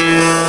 Yeah.